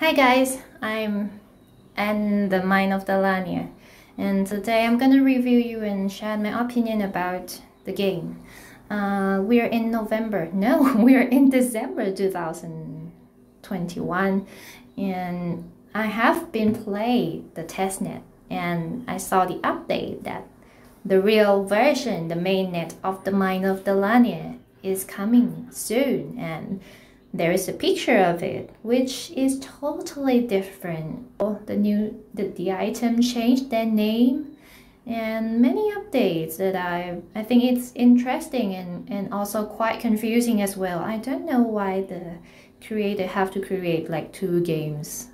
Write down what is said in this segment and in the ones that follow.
Hi guys, I'm Anne the Mind of Dalarnia and today I'm gonna review you and share my opinion about the game. Uh, we're in November, no, we're in December 2021 and I have been playing the testnet and I saw the update that the real version, the mainnet of the Mind of Dalarnia is coming soon and there is a picture of it which is totally different. The new the, the item changed their name and many updates that i i think it's interesting and and also quite confusing as well. I don't know why the creator have to create like two games.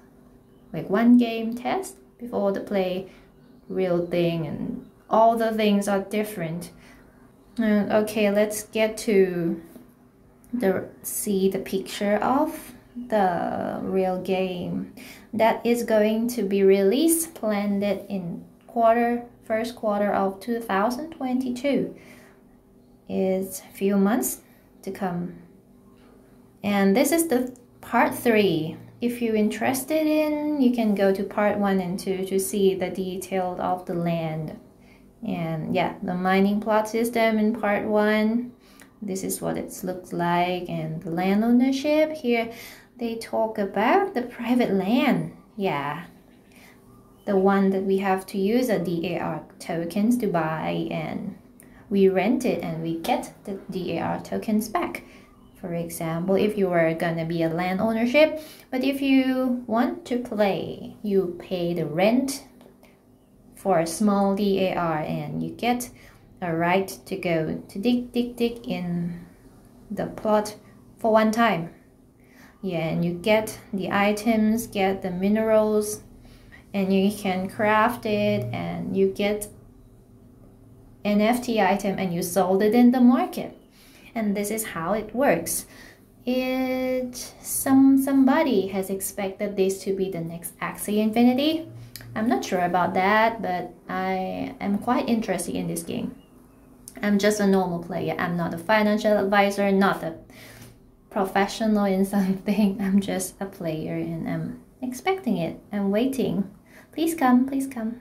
Like one game test before the play real thing and all the things are different. Uh, okay let's get to the see the picture of the real game. That is going to be released planned in quarter first quarter of 2022 is few months to come. And this is the part three. If you're interested in you can go to part one and two to see the detail of the land. And yeah the mining plot system in part one this is what it looks like. And the land ownership here they talk about the private land. Yeah. The one that we have to use a DAR tokens to buy and we rent it and we get the DAR tokens back. For example if you are gonna be a land ownership but if you want to play you pay the rent for a small DAR and you get a right to go to dig, dig, dig in the plot for one time. Yeah, and you get the items, get the minerals, and you can craft it and you get an NFT item and you sold it in the market. And this is how it works. It some somebody has expected this to be the next Axie Infinity. I'm not sure about that, but I am quite interested in this game. I'm just a normal player. I'm not a financial advisor, not a professional in something. I'm just a player and I'm expecting it. I'm waiting. Please come, please come.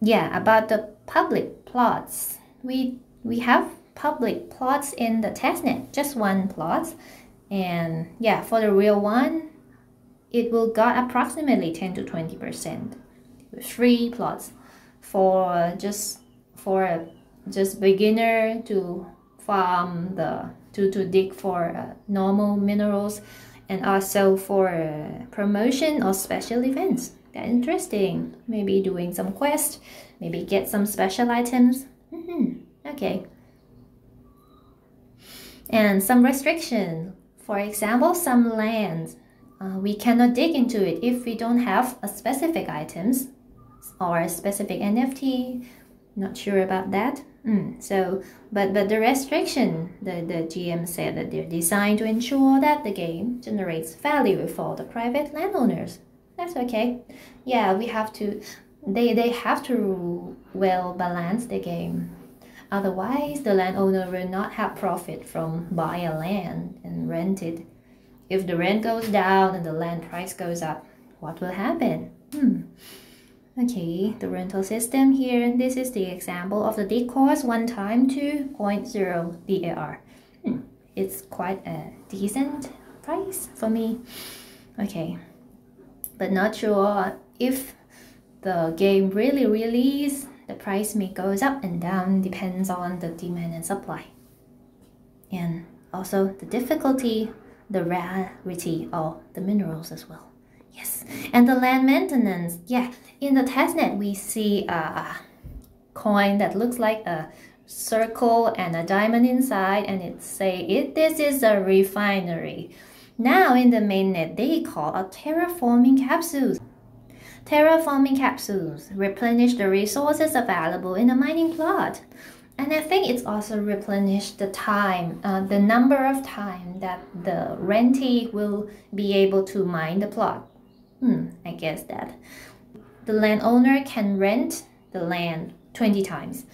Yeah, about the public plots. We we have public plots in the testnet, just one plot. And yeah, for the real one, it will got approximately 10 to 20% with free plots for just for just beginner to farm the to, to dig for uh, normal minerals and also for uh, promotion or special events. That interesting. Maybe doing some quest maybe get some special items. Mm -hmm. okay. And some restriction. For example some lands uh, we cannot dig into it if we don't have a specific items or a specific NFT. Not sure about that. Mm, so, but but the restriction, the, the GM said that they're designed to ensure that the game generates value for the private landowners. That's okay. Yeah, we have to. They they have to well balance the game. Otherwise, the landowner will not have profit from buying land and rent it. If the rent goes down and the land price goes up, what will happen? Hmm. Okay, the rental system here, this is the example of the cost one time 2.0 DAR. Hmm, it's quite a decent price for me. Okay, but not sure if the game really release, the price may goes up and down depends on the demand and supply. And also the difficulty, the rarity of the minerals as well. And the land maintenance. Yeah, in the testnet we see a coin that looks like a circle and a diamond inside, and it say it this is a refinery. Now in the mainnet they call a terraforming capsules. Terraforming capsules replenish the resources available in a mining plot. And I think it's also replenished the time, uh, the number of time that the rentee will be able to mine the plot. Hmm, I guess that. The landowner can rent the land 20 times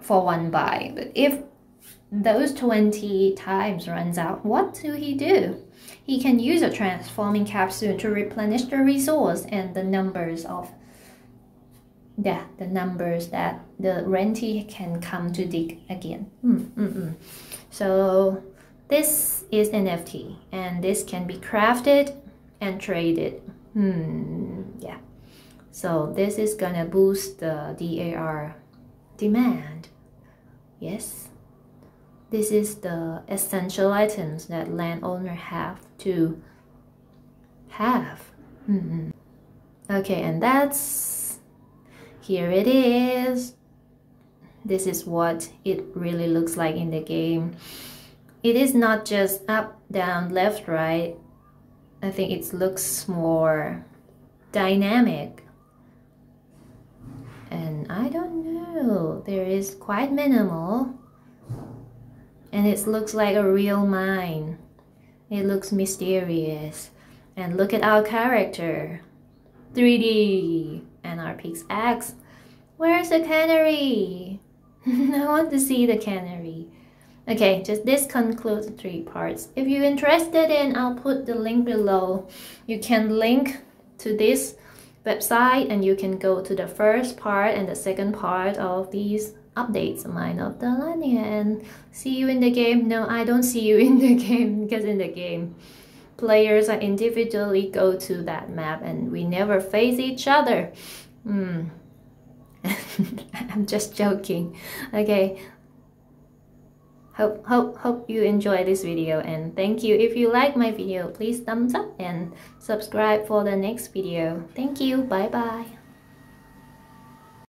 for one buy. But if those 20 times runs out, what do he do? He can use a terraforming capsule to replenish the resource and the numbers of yeah, the numbers that the rentee can come to dig again. Mm, mm, mm. So this is NFT and this can be crafted and traded. Hmm, yeah. So this is gonna boost the DAR demand. Yes. This is the essential items that landowner have to have. Mm -hmm. Okay, and that's here it is. This is what it really looks like in the game. It is not just up, down, left, right. I think it looks more dynamic. And I don't know, there is quite minimal. And it looks like a real mine. It looks mysterious. And look at our character. 3D. And our pickaxe. Where's the cannery? I want to see the cannery. Okay, just this concludes the three parts. If you're interested in, I'll put the link below. You can link to this website and you can go to the first part and the second part of these updates Mine of Dalarnia and see you in the game. No, I don't see you in the game because in the game players are individually go to that map and we never face each other. Hmm. I'm just joking. Okay. Hope, hope, hope you enjoy this video and thank you. If you like my video, please thumbs up and subscribe for the next video. Thank you. Bye bye.